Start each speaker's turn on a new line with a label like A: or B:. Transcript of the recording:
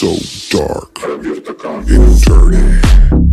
A: so dark and dirty.